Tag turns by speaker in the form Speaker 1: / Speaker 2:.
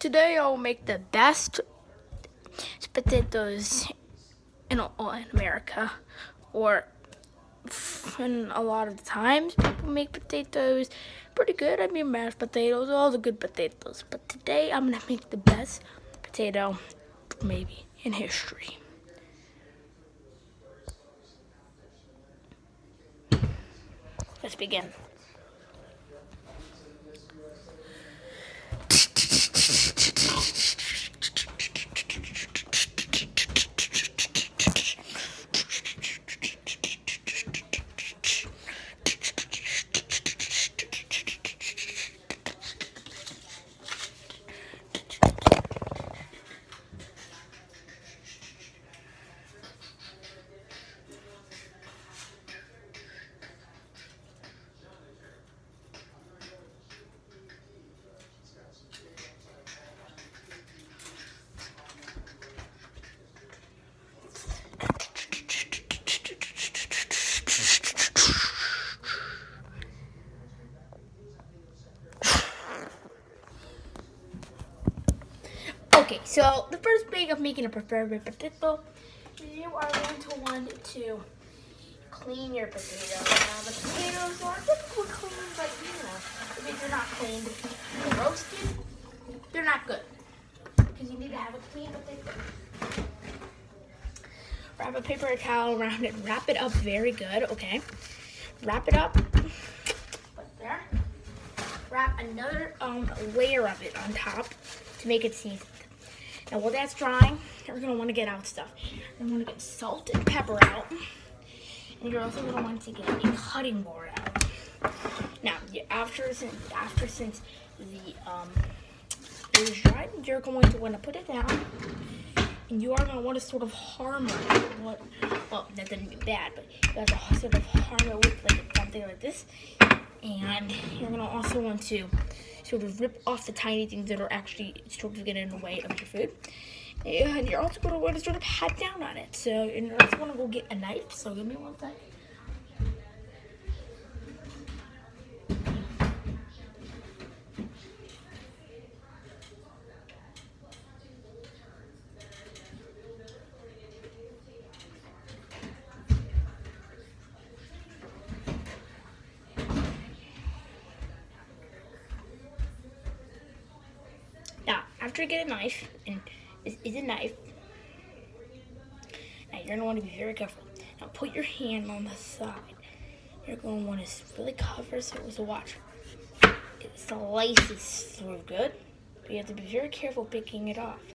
Speaker 1: Today I'll make the best potatoes in, in America. Or in a lot of the times people make potatoes pretty good. I mean mashed potatoes, all the good potatoes. But today I'm gonna make the best potato maybe in history. Let's begin. Okay, so the first thing of making a preferred potato, you are going to want to clean your potato. Now the potatoes are typically clean, but you know, if they're not cleaned, roasted, they're not good. Because you need to have a clean potato. Wrap a paper towel around it, wrap it up very good, okay? Wrap it up, put there. Wrap another um, layer of it on top to make it seasoned. Now while that's drying, you're gonna wanna get out stuff. You're gonna get salt and pepper out. And you're also gonna want to get a cutting board out. Now, after since, after since the um, dried, you're going to wanna put it down. And you are gonna want to sort of harm. What, well, that didn't be bad, but you have to sort of harm it with like something like this. And you're gonna also want to sort of rip off the tiny things that are actually sort of getting in the way of your food. And you're also going to want to sort of pat down on it. So you're also going to go get a knife. So give me one second. After you get a knife, and this is a knife, now you're gonna want to be very careful. Now put your hand on the side. You're gonna want to really cover so it was a watch. It slices through good, but you have to be very careful picking it off.